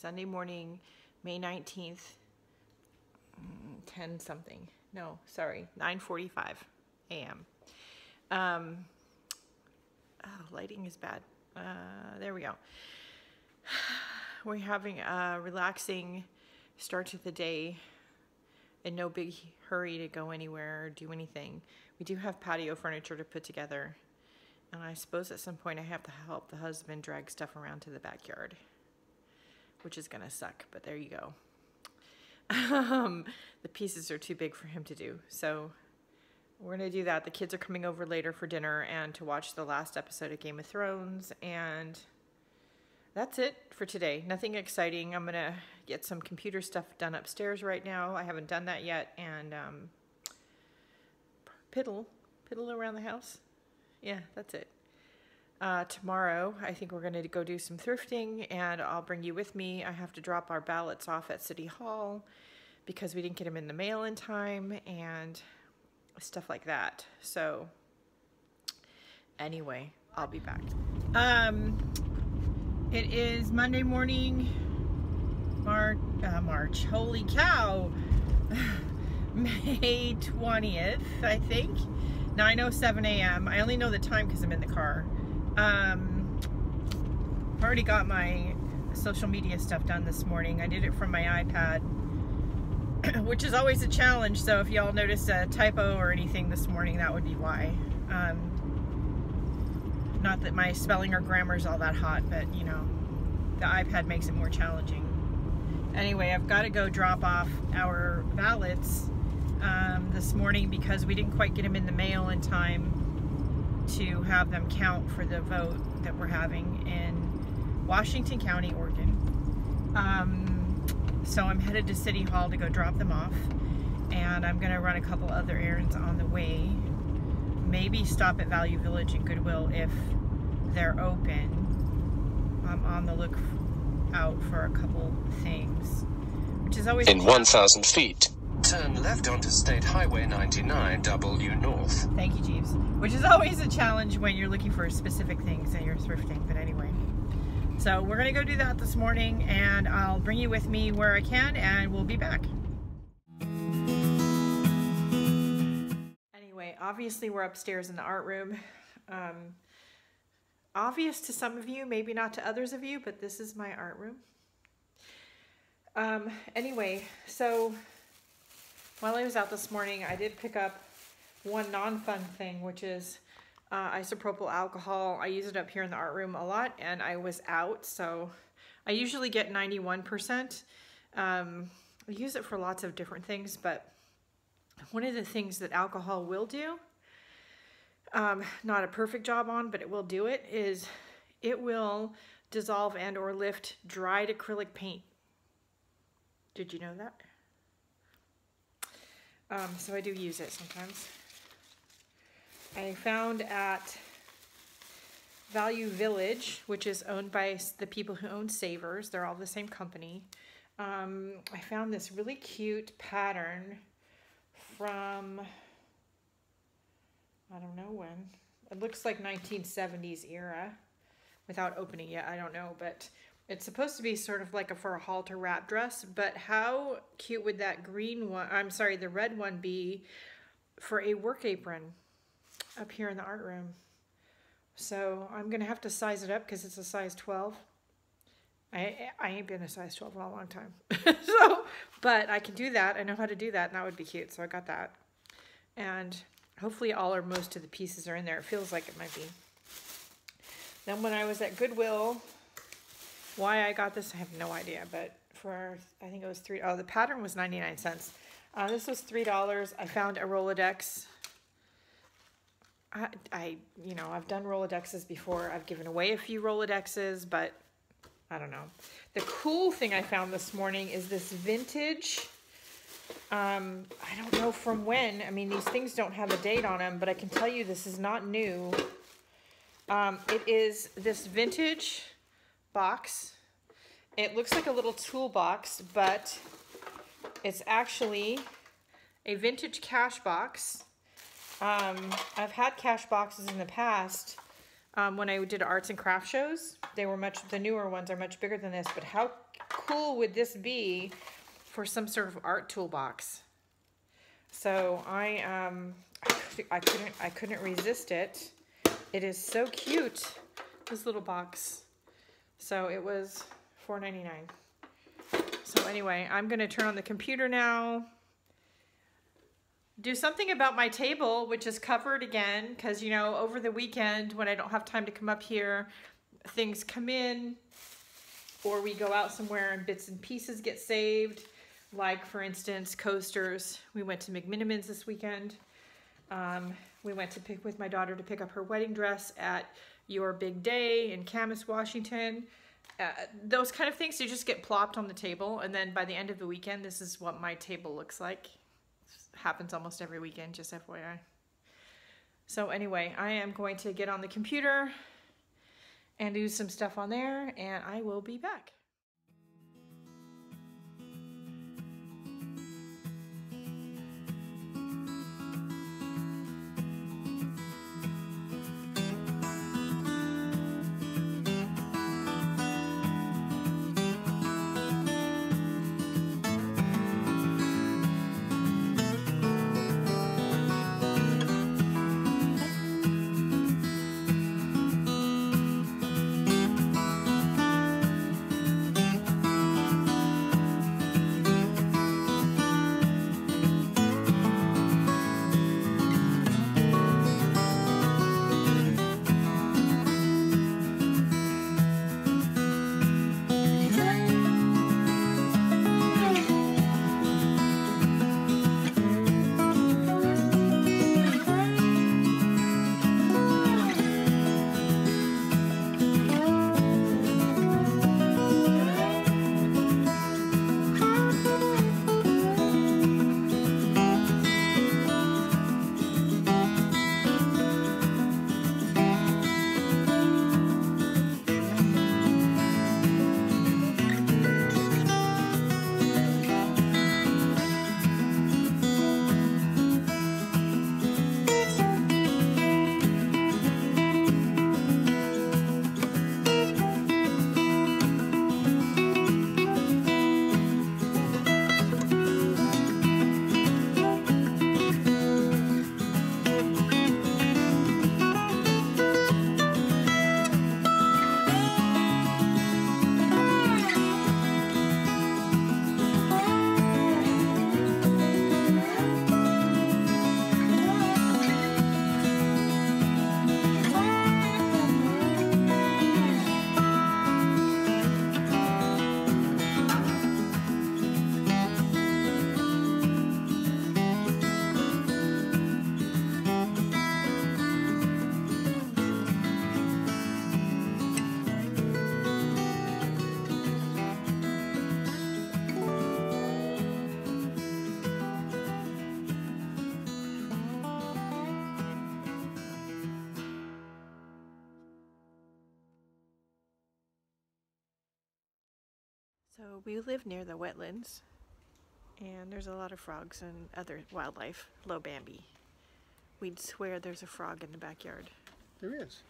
Sunday morning, May 19th, mm, 10 something. No, sorry, 9:45 a.m. Um, oh, lighting is bad. Uh, there we go. We're having a relaxing start to the day in no big hurry to go anywhere or do anything. We do have patio furniture to put together. And I suppose at some point I have to help the husband drag stuff around to the backyard, which is to suck, but there you go. Um, the pieces are too big for him to do. So we're to do that. The kids are coming over later for dinner and to watch the last episode of Game of Thrones. And that's it for today. Nothing exciting. I'm to get some computer stuff done upstairs right now. I haven't done that yet. And um, piddle, piddle around the house. Yeah, that's it. Uh, tomorrow, I think we're going to go do some thrifting, and I'll bring you with me. I have to drop our ballots off at City Hall because we didn't get them in the mail in time and stuff like that. So, anyway, I'll be back. Um, it is Monday morning, March. Uh, March. Holy cow! May 20th, I think. 9.07 a.m. I only know the time because I'm in the car. Um, I already got my social media stuff done this morning. I did it from my iPad, which is always a challenge. So if y'all notice a typo or anything this morning, that would be why. Um, not that my spelling or grammar is all that hot, but you know, the iPad makes it more challenging. Anyway, I've got to go drop off our ballots um, this morning because we didn't quite get them in the mail in time to have them count for the vote that we're having in Washington County, Oregon. Um, so I'm headed to City Hall to go drop them off and I'm going to run a couple other errands on the way. Maybe stop at Value Village and Goodwill if they're open. I'm on the look out for a couple things, which is always in 1,000 feet. Turn left onto State Highway 99 W North. Thank you, Jeeves. Which is always a challenge when you're looking for specific things and you're thrifting. But anyway, so we're gonna go do that this morning, and I'll bring you with me where I can, and we'll be back. Anyway, obviously we're upstairs in the art room. Um, obvious to some of you, maybe not to others of you, but this is my art room. Um, anyway, so while I was out this morning, I did pick up one non-fun thing, which is uh, isopropyl alcohol. I use it up here in the art room a lot, and I was out, so I usually get 91%. Um, I use it for lots of different things, but one of the things that alcohol will do, um, not a perfect job on, but it will do it, is it will dissolve and or lift dried acrylic paint. Did you know that? Um, so I do use it sometimes. I found at Value Village, which is owned by the people who own Savers. They're all the same company. Um, I found this really cute pattern from, I don't know when. It looks like 1970s era without opening yet. I don't know, but it's supposed to be sort of like a for a halter wrap dress, but how cute would that green one, I'm sorry, the red one be for a work apron up here in the art room? So I'm going to have to size it up because it's a size 12. I, I ain't been a size 12 in a long time. so, but I can do that. I know how to do that and that would be cute. So I got that. And hopefully all or most of the pieces are in there. It feels like it might be. Then when I was at Goodwill, why I got this, I have no idea, but for, I think it was three, oh, the pattern was 99 cents. Uh, this was $3. I found a Rolodex. I, I, you know, I've done Rolodexes before. I've given away a few Rolodexes, but I don't know. The cool thing I found this morning is this vintage, um, I don't know from when. I mean, these things don't have a date on them, but I can tell you this is not new. Um, it is this vintage box. It looks like a little toolbox, but it's actually a vintage cash box. Um, I've had cash boxes in the past, um, when I did arts and craft shows. They were much, the newer ones are much bigger than this, but how cool would this be for some sort of art toolbox? So I, um, I couldn't, I couldn't resist it. It is so cute, this little box. So it was $4.99. So anyway, I'm gonna turn on the computer now. Do something about my table, which is covered again, because you know, over the weekend when I don't have time to come up here, things come in, or we go out somewhere and bits and pieces get saved. Like for instance, coasters. We went to McMenamins this weekend. Um, we went to pick with my daughter to pick up her wedding dress at Your Big Day in Camas, Washington. Uh, those kind of things, you just get plopped on the table, and then by the end of the weekend, this is what my table looks like. happens almost every weekend, just FYI. So anyway, I am going to get on the computer and do some stuff on there, and I will be back. We live near the wetlands, and there's a lot of frogs and other wildlife. Low Bambi. We'd swear there's a frog in the backyard. There is.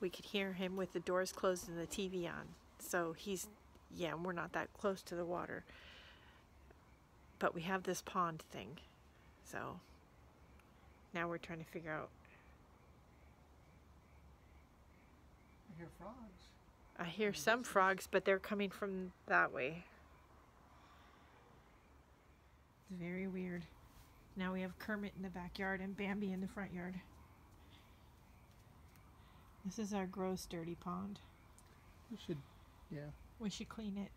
We could hear him with the doors closed and the TV on. So he's, yeah, we're not that close to the water. But we have this pond thing. So now we're trying to figure out. I hear frogs. I hear some frogs, but they're coming from that way. It's very weird. Now we have Kermit in the backyard and Bambi in the front yard. This is our gross dirty pond. We should, yeah. We should clean it.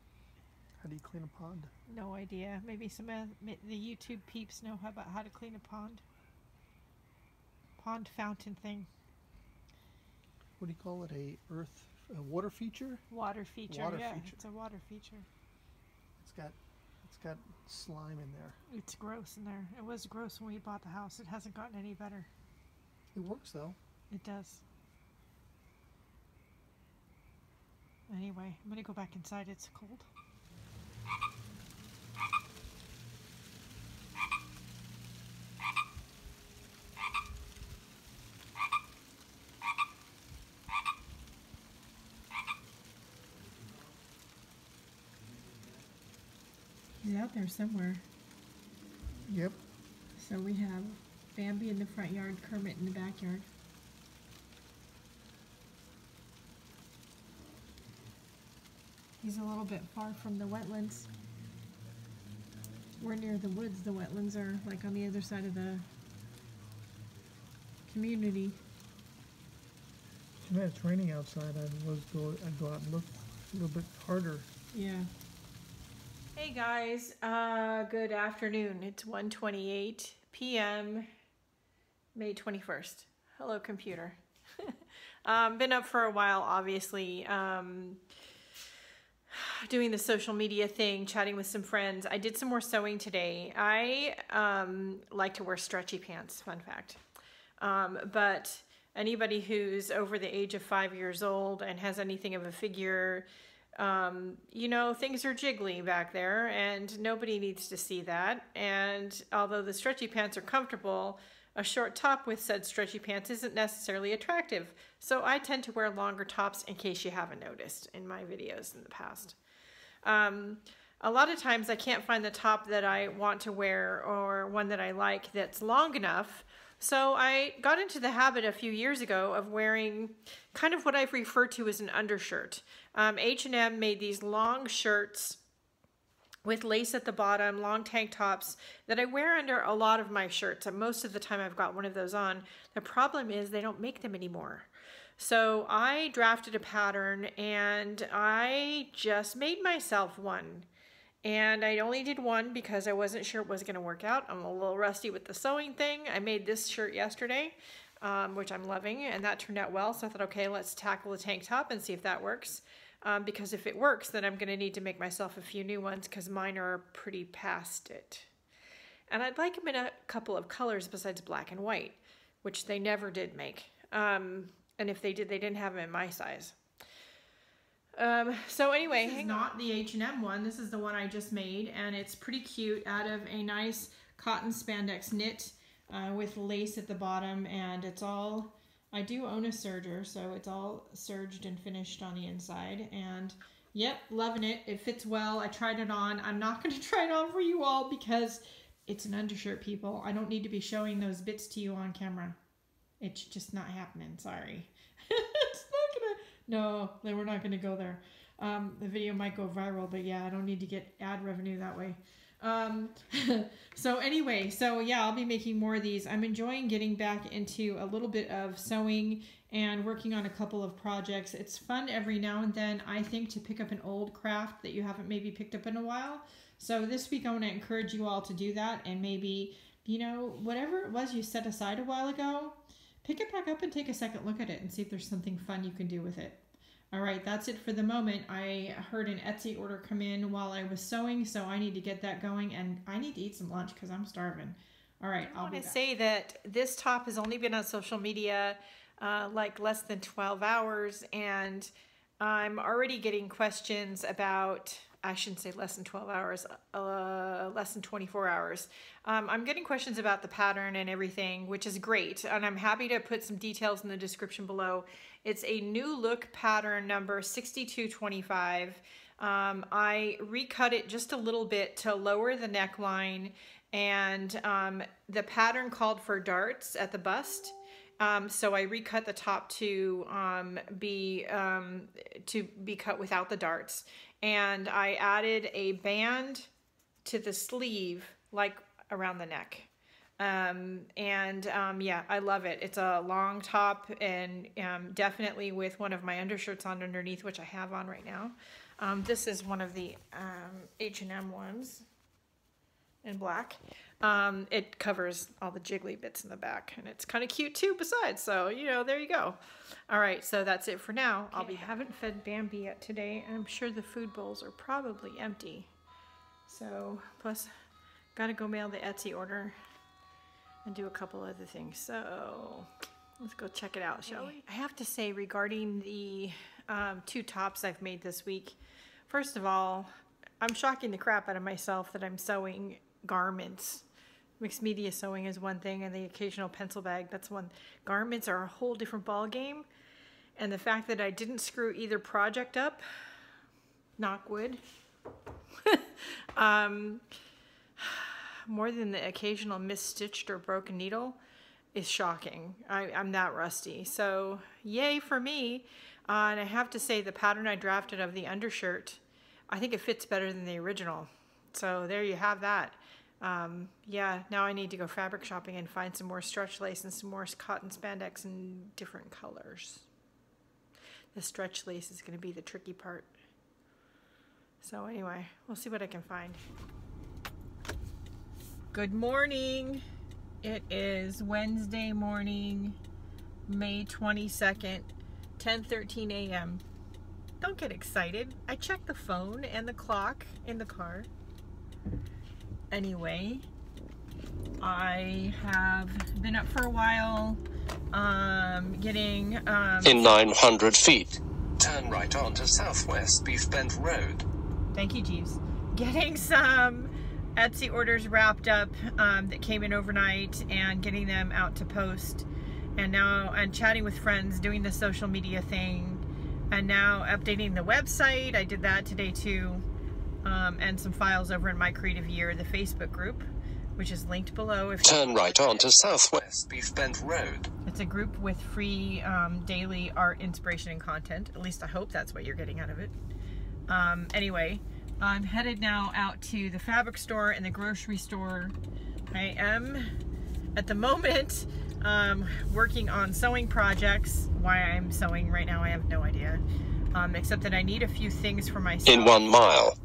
How do you clean a pond? No idea. Maybe some of the YouTube peeps know about how to clean a pond. Pond fountain thing. What do you call it? A earth, a water feature? Water feature. Water yeah, feature. it's a water feature. It's got, it's got slime in there. It's gross in there. It was gross when we bought the house. It hasn't gotten any better. It works though. It does. Anyway, I'm gonna go back inside. It's cold. Out there somewhere. Yep. So we have Bambi in the front yard, Kermit in the backyard. He's a little bit far from the wetlands. We're near the woods. The wetlands are like on the other side of the community. It's raining outside. I was go. I go out and look a little bit harder. Yeah. Hey guys, uh, good afternoon. It's 1:28 p.m. May 21st. Hello, computer. um, been up for a while, obviously. Um, doing the social media thing, chatting with some friends. I did some more sewing today. I um, like to wear stretchy pants. Fun fact. Um, but anybody who's over the age of five years old and has anything of a figure um, you know, things are jiggly back there and nobody needs to see that. And although the stretchy pants are comfortable, a short top with said stretchy pants isn't necessarily attractive. So I tend to wear longer tops in case you haven't noticed in my videos in the past. Um, a lot of times I can't find the top that I want to wear or one that I like that's long enough so I got into the habit a few years ago of wearing kind of what I've referred to as an undershirt. Um, H&M made these long shirts with lace at the bottom, long tank tops that I wear under a lot of my shirts. And most of the time I've got one of those on. The problem is they don't make them anymore. So I drafted a pattern and I just made myself one. And I only did one because I wasn't sure it was going to work out. I'm a little rusty with the sewing thing. I made this shirt yesterday, um, which I'm loving, and that turned out well. So I thought, okay, let's tackle the tank top and see if that works. Um, because if it works, then I'm going to need to make myself a few new ones because mine are pretty past it. And I'd like them in a couple of colors besides black and white, which they never did make. Um, and if they did, they didn't have them in my size. Um, so anyway, this is not the H&M one. This is the one I just made, and it's pretty cute out of a nice cotton spandex knit uh, with lace at the bottom, and it's all, I do own a serger, so it's all serged and finished on the inside, and yep, loving it. It fits well. I tried it on. I'm not going to try it on for you all because it's an undershirt, people. I don't need to be showing those bits to you on camera. It's just not happening. Sorry. No, then we're not going to go there. Um, the video might go viral, but yeah, I don't need to get ad revenue that way. Um, so anyway, so yeah, I'll be making more of these. I'm enjoying getting back into a little bit of sewing and working on a couple of projects. It's fun every now and then, I think, to pick up an old craft that you haven't maybe picked up in a while. So this week, I want to encourage you all to do that and maybe, you know, whatever it was you set aside a while ago, pick it back up and take a second look at it and see if there's something fun you can do with it. All right, that's it for the moment. I heard an Etsy order come in while I was sewing, so I need to get that going, and I need to eat some lunch because I'm starving. All right, I want to say that this top has only been on social media uh, like less than 12 hours, and I'm already getting questions about I shouldn't say less than 12 hours, uh, less than 24 hours. Um, I'm getting questions about the pattern and everything, which is great. And I'm happy to put some details in the description below. It's a New Look pattern number 6225. Um, I recut it just a little bit to lower the neckline and um, the pattern called for darts at the bust. Um, so I recut the top to um, be um, to be cut without the darts, and I added a band to the sleeve, like around the neck. Um, and um, yeah, I love it. It's a long top and um, definitely with one of my undershirts on underneath, which I have on right now. Um, this is one of the H&M ones in black. Um, it covers all the jiggly bits in the back and it's kind of cute too besides. So, you know, there you go. All right, so that's it for now. Okay, I'll be haven't fed Bambi yet today. I'm sure the food bowls are probably empty. So, plus got to go mail the Etsy order and do a couple other things. So, let's go check it out, shall we? I have to say regarding the um, two tops I've made this week, first of all, I'm shocking the crap out of myself that I'm sewing garments Mixed media sewing is one thing, and the occasional pencil bag, that's one. Garments are a whole different ball game. And the fact that I didn't screw either project up, knock wood, um, more than the occasional misstitched or broken needle is shocking. I, I'm that rusty. So, yay for me. Uh, and I have to say, the pattern I drafted of the undershirt, I think it fits better than the original. So, there you have that. Um, yeah, now I need to go fabric shopping and find some more stretch lace and some more cotton spandex in different colors. The stretch lace is going to be the tricky part. So, anyway, we'll see what I can find. Good morning. It is Wednesday morning, May 22nd, 10:13 a.m. Don't get excited. I checked the phone and the clock in the car. Anyway, I have been up for a while um getting um In 900 feet, turn right onto Southwest Beef Bend Road. Thank you, Jeeves. Getting some Etsy orders wrapped up um, that came in overnight and getting them out to post. And now I'm chatting with friends, doing the social media thing, and now updating the website. I did that today too. Um, and some files over in My Creative Year, the Facebook group, which is linked below. If Turn right onto Southwest Beef Bend Road. it's a group with free um, daily art inspiration and content. At least I hope that's what you're getting out of it. Um, anyway, I'm headed now out to the fabric store and the grocery store. I am, at the moment, um, working on sewing projects. Why I'm sewing right now, I have no idea. Um, except that I need a few things for myself. In one mile,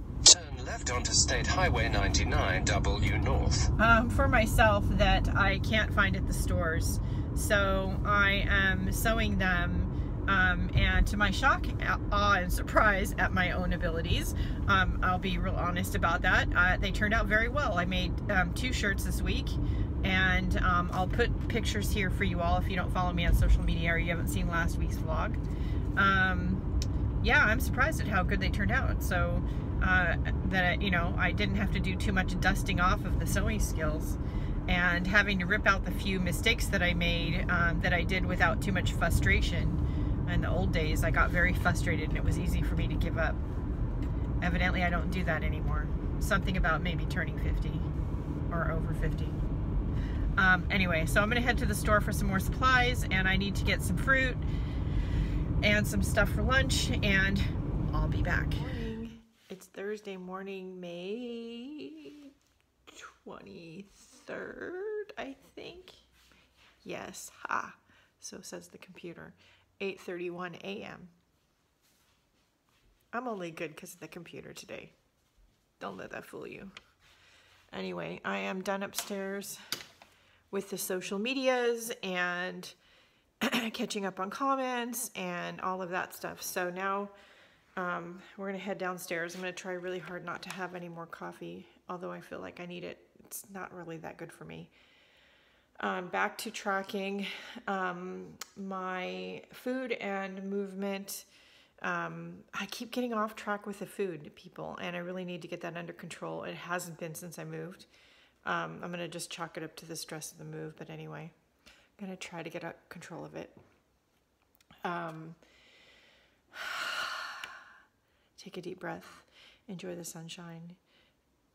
left onto State Highway 99 W North. um, for myself that I can't find at the stores. So I am sewing them, um, and to my shock, awe, and surprise at my own abilities, um, I'll be real honest about that. Uh, they turned out very well. I made um, two shirts this week, and um, I'll put pictures here for you all if you don't follow me on social media or you haven't seen last week's vlog. Um, yeah, I'm surprised at how good they turned out. So uh, that you know I didn't have to do too much dusting off of the sewing skills, and having to rip out the few mistakes that I made um, that I did without too much frustration. In the old days, I got very frustrated, and it was easy for me to give up. Evidently, I don't do that anymore. Something about maybe turning 50 or over 50. Um, anyway, so I'm gonna head to the store for some more supplies, and I need to get some fruit and some stuff for lunch, and I'll be back. It's Thursday morning, May 23rd, I think. Yes, ha. So says the computer. 8:31 a.m. I'm only good because of the computer today. Don't let that fool you. Anyway, I am done upstairs with the social medias and catching up on comments and all of that stuff. So now um, we're gonna head downstairs. I'm gonna try really hard not to have any more coffee, although I feel like I need it. It's not really that good for me. Um, back to tracking um, my food and movement. Um, I keep getting off track with the food, people, and I really need to get that under control. It hasn't been since I moved. Um, I'm gonna just chalk it up to the stress of the move, but anyway, I'm gonna try to get control of it. Take a deep breath, enjoy the sunshine.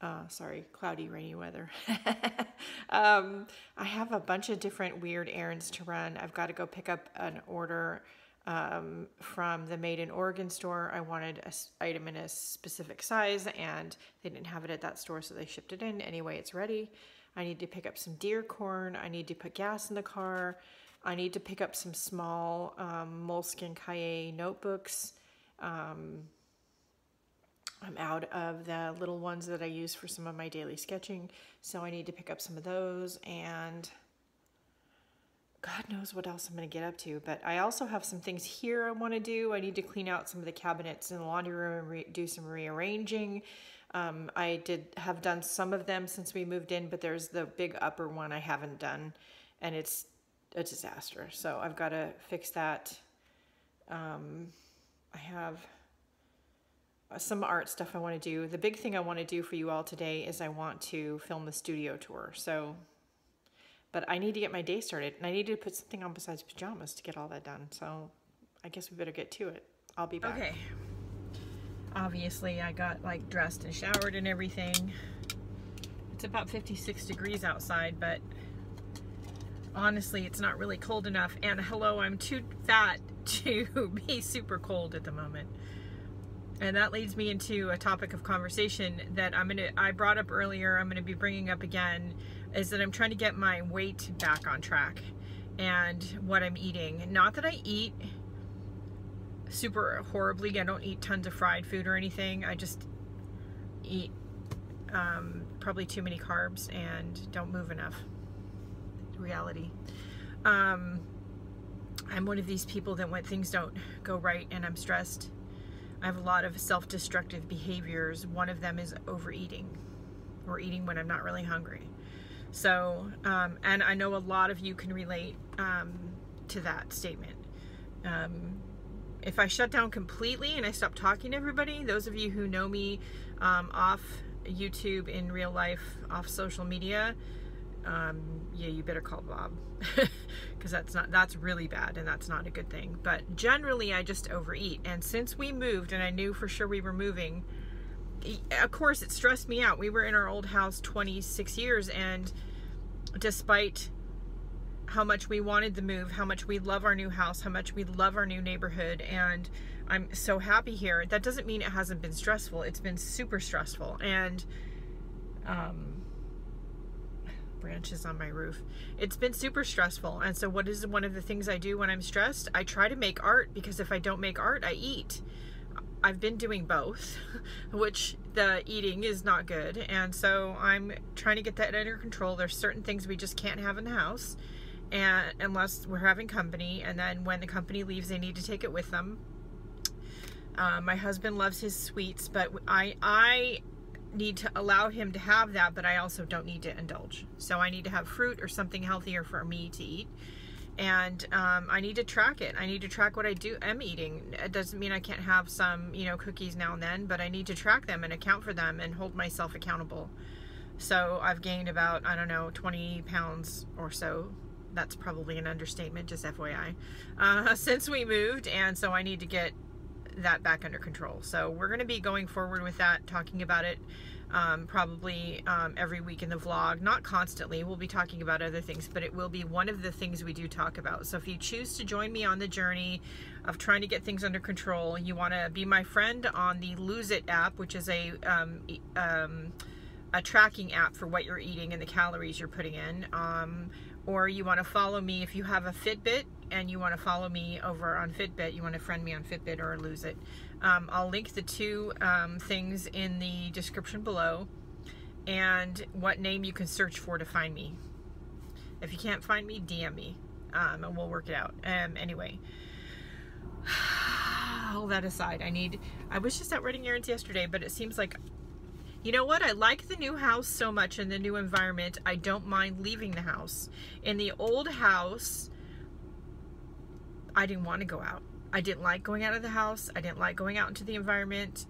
Uh, sorry, cloudy, rainy weather. um, I have a bunch of different weird errands to run. I've got to go pick up an order um, from the Made in Oregon store. I wanted an item in a specific size, and they didn't have it at that store, so they shipped it in. Anyway, it's ready. I need to pick up some deer corn. I need to put gas in the car. I need to pick up some small um, Moleskine Cahier notebooks. Um, I'm out of the little ones that I use for some of my daily sketching, so I need to pick up some of those and God knows what else I'm going to get up to. But I also have some things here I want to do. I need to clean out some of the cabinets in the laundry room and do some rearranging. Um, I did have done some of them since we moved in, but there's the big upper one I haven't done, and it's a disaster. So I've got to fix that. Um, I have some art stuff I want to do. The big thing I want to do for you all today is I want to film the studio tour. So, but I need to get my day started and I need to put something on besides pajamas to get all that done. So I guess we better get to it. I'll be back. Okay. obviously I got like dressed and showered and everything. It's about 56 degrees outside, but honestly, it's not really cold enough. And hello, I'm too fat to be super cold at the moment. And that leads me into a topic of conversation that I'm gonna I brought up earlier. I'm gonna be bringing up again is that I'm trying to get my weight back on track and what I'm eating. Not that I eat super horribly. I don't eat tons of fried food or anything. I just eat um, probably too many carbs and don't move enough. Reality. Um, I'm one of these people that when things don't go right and I'm stressed, I have a lot of self-destructive behaviors. One of them is overeating or eating when I'm not really hungry. So, um, and I know a lot of you can relate um, to that statement. Um, if I shut down completely and I stop talking to everybody, those of you who know me um, off YouTube in real life, off social media, um, yeah, you better call Bob because that's not that's really bad and that's not a good thing. But generally, I just overeat. And since we moved, and I knew for sure we were moving, of course, it stressed me out. We were in our old house 26 years, and despite how much we wanted the move, how much we love our new house, how much we love our new neighborhood, and I'm so happy here. That doesn't mean it hasn't been stressful. It's been super stressful, and um, branches on my roof. It's been super stressful, and so what is one of the things I do when I'm stressed? I try to make art because if I don't make art, I eat. I've been doing both, which the eating is not good, and so I'm trying to get that under control. There's certain things we just can't have in the house and unless we're having company and then when the company leaves they need to take it with them uh, my husband loves his sweets but I I need to allow him to have that but I also don't need to indulge. So I need to have fruit or something healthier for me to eat. And um, I need to track it. I need to track what I do am eating. It doesn't mean I can't have some you know cookies now and then but I need to track them and account for them and hold myself accountable. So I've gained about I don't know 20 pounds or so. That's probably an understatement, just FYI, uh, since we moved, and so I need to get that back under control. So we're going to be going forward with that, talking about it um, probably um, every week in the vlog. Not constantly, we'll be talking about other things, but it will be one of the things we do talk about. So if you choose to join me on the journey of trying to get things under control, you want to be my friend on the Lose It app, which is a um, um, a tracking app for what you're eating and the calories you're putting in. Or you want to follow me if you have a Fitbit and you want to follow me over on Fitbit, you want to friend me on Fitbit or lose it. Um, I'll link the two um, things in the description below and what name you can search for to find me. If you can't find me, DM me um, and we'll work it out. Um, anyway, all that aside, I need, I was just at running errands yesterday, but it seems like you know what? I like the new house so much and the new environment. I don't mind leaving the house. In the old house, I didn't want to go out. I didn't like going out of the house. I didn't like going out into the environment.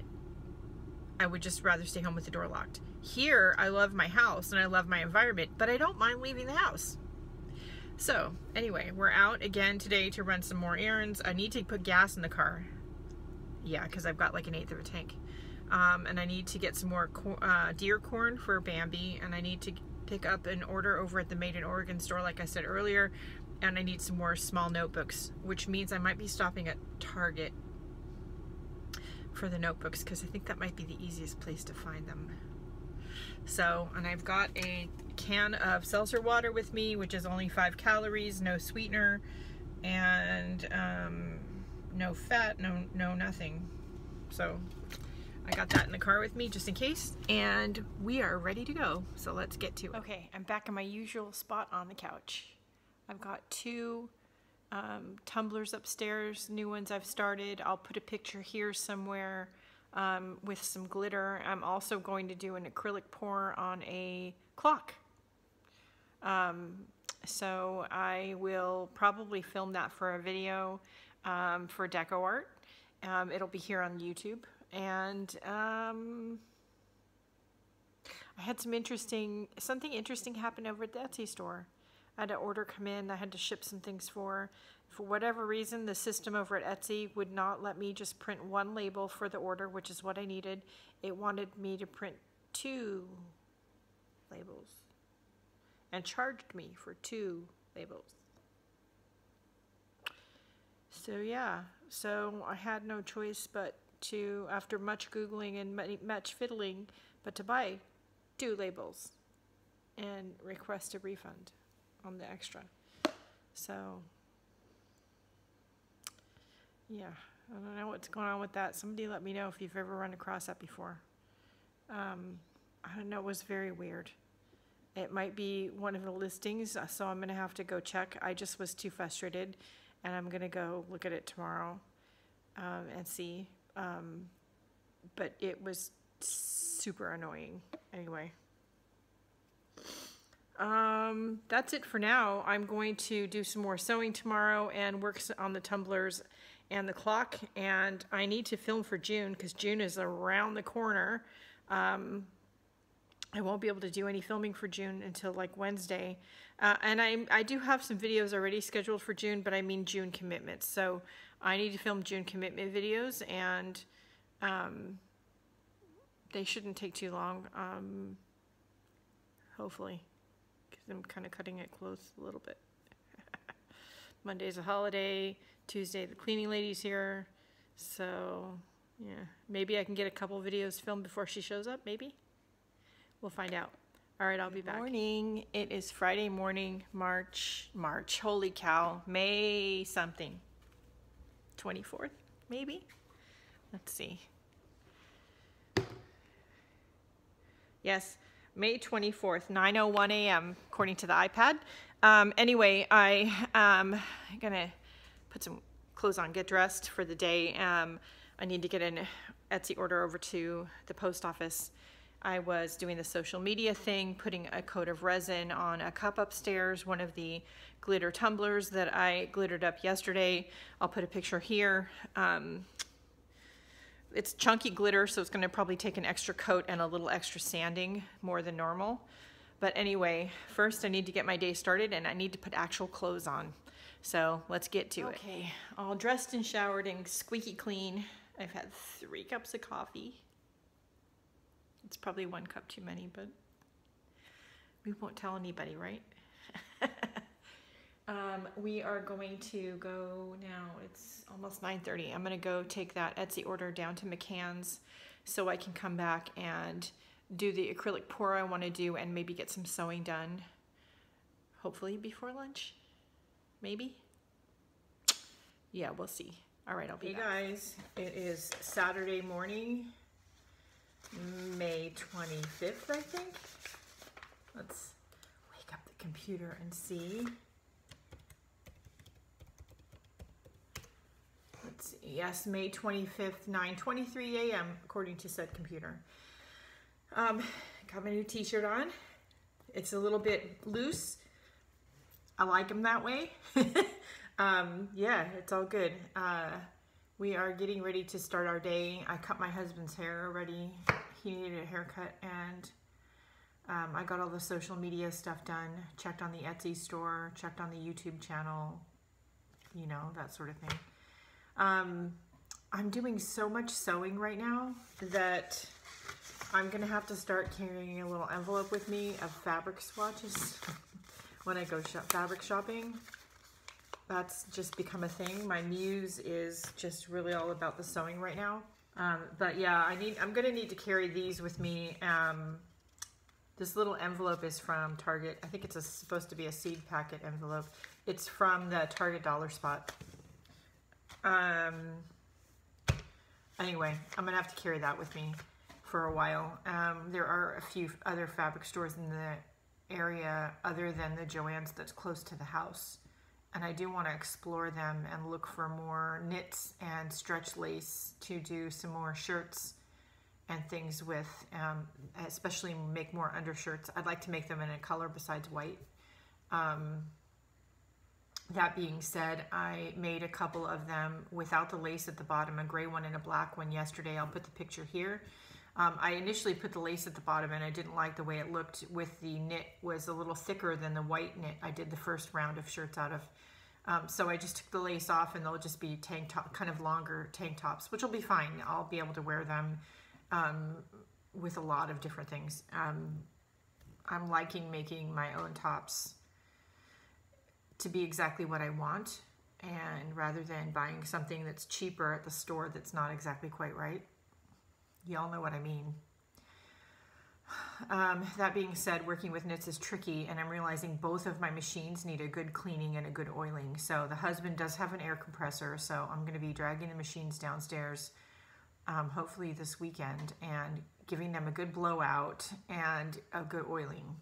I would just rather stay home with the door locked. Here, I love my house and I love my environment, but I don't mind leaving the house. So, anyway, we're out again today to run some more errands. I need to put gas in the car. Yeah, because I've got like an eighth of a tank. Um, and I need to get some more uh, deer corn for Bambi, and I need to pick up an order over at the Made in Oregon store, like I said earlier, and I need some more small notebooks, which means I might be stopping at Target for the notebooks because I think that might be the easiest place to find them. So, and I've got a can of seltzer water with me, which is only five calories, no sweetener, and um, no fat, no no nothing. So I got that in the car with me just in case, and we are ready to go. So let's get to it. Okay, I'm back in my usual spot on the couch. I've got two um, tumblers upstairs, new ones I've started. I'll put a picture here somewhere um, with some glitter. I'm also going to do an acrylic pour on a clock. Um, so I will probably film that for a video um, for DecoArt. Um, it'll be here on YouTube and um, I had some interesting, something interesting happened over at the Etsy store. I had an order come in. I had to ship some things for. For whatever reason, the system over at Etsy would not let me just print one label for the order, which is what I needed. It wanted me to print two labels and charged me for two labels. So yeah, so I had no choice but to, after much googling and much fiddling, but to buy two labels and request a refund on the extra. So yeah, I don't know what's going on with that. Somebody let me know if you've ever run across that before. Um, I don't know, it was very weird. It might be one of the listings, uh, so I'm gonna have to go check. I just was too frustrated, and I'm gonna go look at it tomorrow, um, and see. Um, but it was super annoying, anyway. Um, that's it for now. I'm going to do some more sewing tomorrow and work on the tumblers and the clock, and I need to film for June, because June is around the corner. Um, I won't be able to do any filming for June until like Wednesday. Uh, and I, I do have some videos already scheduled for June, but I mean June commitments. So I need to film June commitment videos and um, they shouldn't take too long, um, hopefully, because I'm kind of cutting it close a little bit. Monday's a holiday, Tuesday the cleaning lady's here. So yeah, maybe I can get a couple videos filmed before she shows up, maybe? We'll find out. All right, I'll be back. Morning. It is Friday morning, March, March. Holy cow. May something. 24th, maybe? Let's see. Yes, May 24th, 9:01 a.m. according to the iPad. Um, anyway, I am gonna put some clothes on, get dressed for the day. Um, I need to get an Etsy order over to the post office. I was doing the social media thing, putting a coat of resin on a cup upstairs, one of the glitter tumblers that I glittered up yesterday. I'll put a picture here. Um, it's chunky glitter, so it's going to probably take an extra coat and a little extra sanding more than normal. But anyway, first I need to get my day started and I need to put actual clothes on. So let's get to it. Okay, all dressed and showered and squeaky clean. I've had three cups of coffee. It's probably one cup too many, but we won't tell anybody, right? um, we are going to go now. It's almost 9:30. I'm going to go take that Etsy order down to McCann's so I can come back and do the acrylic pour I want to do and maybe get some sewing done. Hopefully before lunch. Maybe. Yeah, we'll see. All right, I'll be hey back. guys, it is Saturday morning. May 25th, I think. Let's wake up the computer and see. Let's see. Yes, May 25th, 9:23 a.m. according to said computer. Um, got my new t-shirt on. It's a little bit loose. I like them that way. um, yeah, it's all good. Uh, we are getting ready to start our day. I cut my husband's hair already. He needed a haircut and um, I got all the social media stuff done, checked on the Etsy store, checked on the YouTube channel, you know, that sort of thing. Um, I'm doing so much sewing right now that I'm going to have to start carrying a little envelope with me of fabric swatches when I go shop fabric shopping that's just become a thing. My muse is just really all about the sewing right now. Um, but yeah, I need, I'm gonna need to carry these with me. Um, this little envelope is from Target. I think it's a, supposed to be a seed packet envelope. It's from the Target Dollar Spot. Um, anyway, I'm gonna have to carry that with me for a while. Um, there are a few other fabric stores in the area other than the Joann's that's close to the house and I do want to explore them and look for more knits and stretch lace to do some more shirts and things with, um, especially make more undershirts. I'd like to make them in a color besides white. Um, that being said, I made a couple of them without the lace at the bottom, a gray one and a black one yesterday. I'll put the picture here. Um, I initially put the lace at the bottom and I didn't like the way it looked with the knit was a little thicker than the white knit I did the first round of shirts out of. Um, so I just took the lace off and they'll just be tank top, kind of longer tank tops, which will be fine. I'll be able to wear them um, with a lot of different things. Um, I'm liking making my own tops to be exactly what I want and rather than buying something that's cheaper at the store that's not exactly quite right. Y'all know what I mean. Um, that being said, working with knits is tricky, and I'm realizing both of my machines need a good cleaning and a good oiling. So the husband does have an air compressor, so I'm going to be dragging the machines downstairs, um, hopefully this weekend, and giving them a good blowout and a good oiling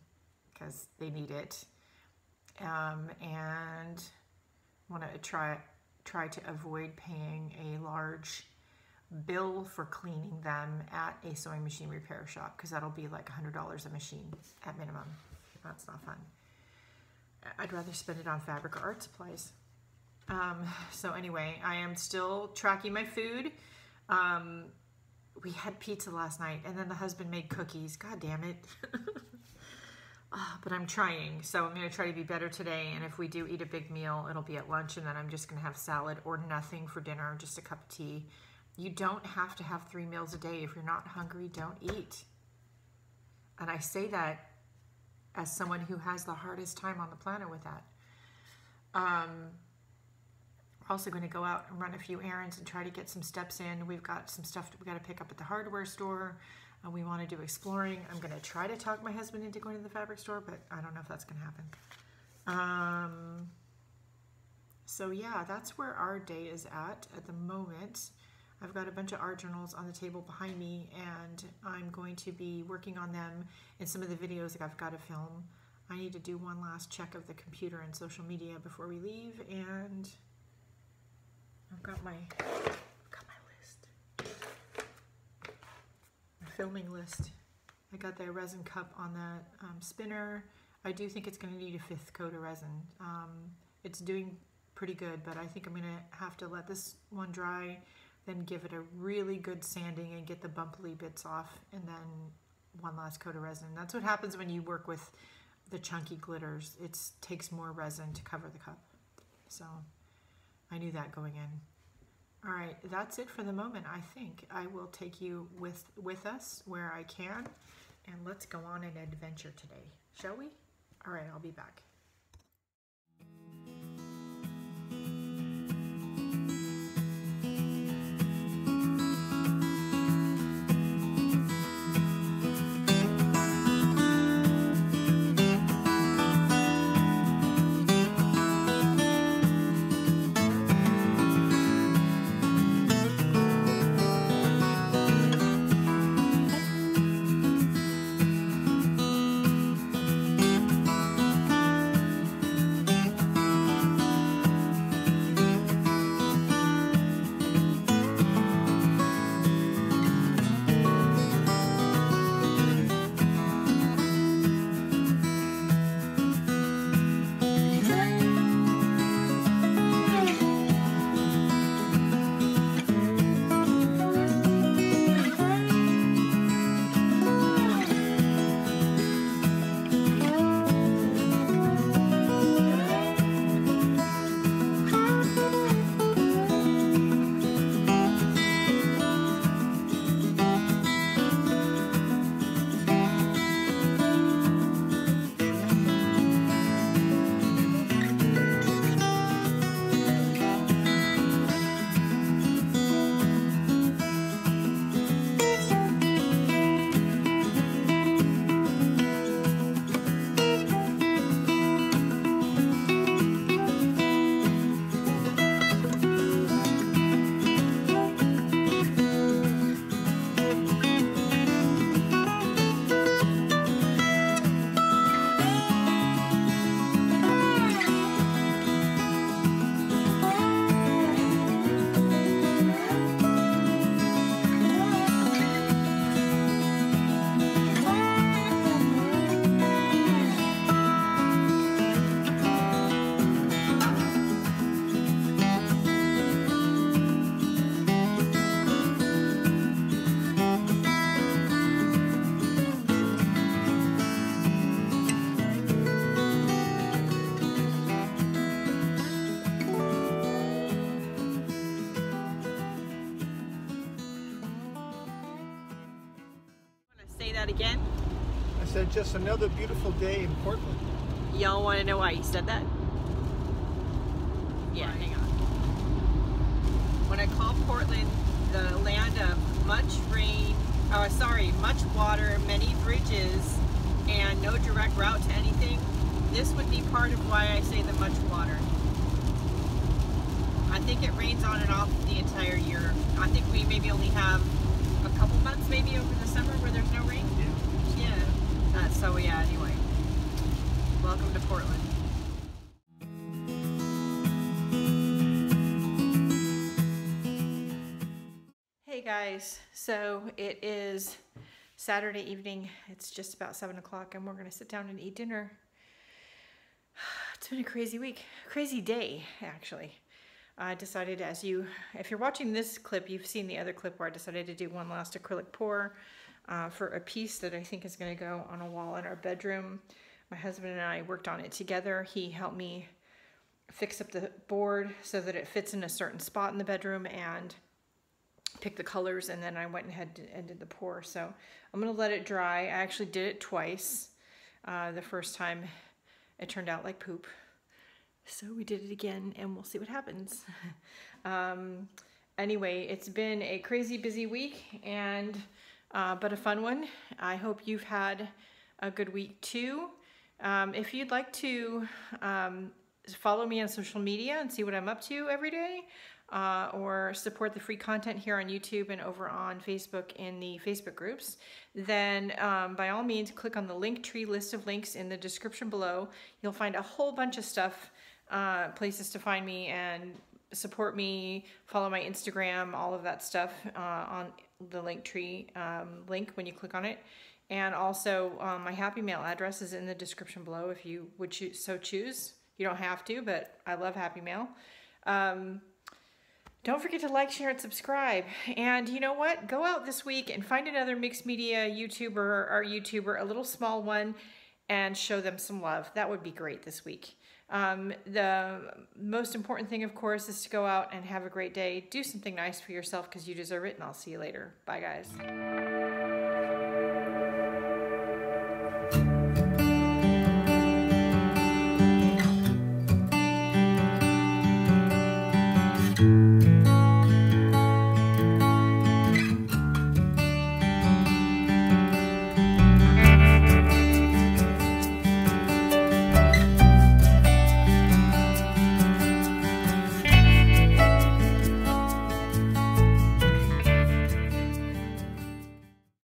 because they need it. Um, and want to try try to avoid paying a large bill for cleaning them at a sewing machine repair shop because that'll be like $100 a machine at minimum. That's not fun. I'd rather spend it on fabric or art supplies. Um, so anyway, I am still tracking my food. Um, we had pizza last night and then the husband made cookies. God damn it. oh, but I'm trying. So I'm going to try to be better today. And if we do eat a big meal, it'll be at lunch and then I'm just going to have salad or nothing for dinner, just a cup of tea you don't have to have three meals a day. If you're not hungry, don't eat. And I say that as someone who has the hardest time on the planet with that. Um, we're also going to go out and run a few errands and try to get some steps in. We've got some stuff that we got to pick up at the hardware store. And we want to do exploring. I'm going to try to talk my husband into going to the fabric store, but I don't know if that's going to happen. Um, so yeah, that's where our day is at at the moment. I've got a bunch of art journals on the table behind me and I'm going to be working on them in some of the videos that I've got to film. I need to do one last check of the computer and social media before we leave and I've got my I've got my list. My filming list. I got the resin cup on the um, spinner. I do think it's going to need a fifth coat of resin. Um, it's doing pretty good, but I think I'm going to have to let this one dry then give it a really good sanding and get the bumpy bits off and then one last coat of resin. That's what happens when you work with the chunky glitters. It takes more resin to cover the cup. So I knew that going in. All right, that's it for the moment, I think. I will take you with, with us where I can, and let's go on an adventure today, shall we? All right, I'll be back. Just another beautiful day in Portland. Y'all want to know why he said that? Yeah, Right. hang on. When I call Portland the land of much rain, oh, sorry, much water, many bridges, and no direct route to anything, this would be part of why I say the much water. I think it rains on and off the entire year. I think we maybe only have a couple months maybe over the summer where there's no rain. Yeah. Uh, so yeah, anyway. Welcome to Portland. Hey guys, so it is Saturday evening. It's just about seven o'clock, and we're gonna sit down and eat dinner. It's been a crazy week, crazy day actually. I decided, as you, if you're watching this clip, you've seen the other clip where I decided to do one last acrylic pour uh, for a piece that I think is going to go on a wall in our bedroom. My husband and I worked on it together. He helped me fix up the board so that it fits in a certain spot in the bedroom and pick the colors and then I went ahead and did the pour. So I'm gonna let it dry. I actually did it twice. Uh, the first time it turned out like poop. So we did it again and we'll see what happens. um, anyway, it's been a crazy busy week and uh, but a fun one. I hope you've had a good week too. Um, if you'd like to um, follow me on social media and see what I'm up to every day, uh, or support the free content here on YouTube and over on Facebook in the Facebook groups, then um, by all means, click on the link tree list of links in the description below. You'll find a whole bunch of stuff, uh, places to find me and support me, follow my Instagram, all of that stuff uh, on the link tree um, link when you click on it. And also, um, my Happy Mail address is in the description below if you would choo- so choose. You don't have to, but I love Happy Mail. Um, don't forget to like, share, and subscribe. And you know what? Go out this week and find another mixed media YouTuber or YouTuber, a little small one, and show them some love. That would be great this week. Um, the most important thing, of course, is to go out and have a great day. Do something nice for yourself because you deserve it, and I'll see you later. Bye, guys.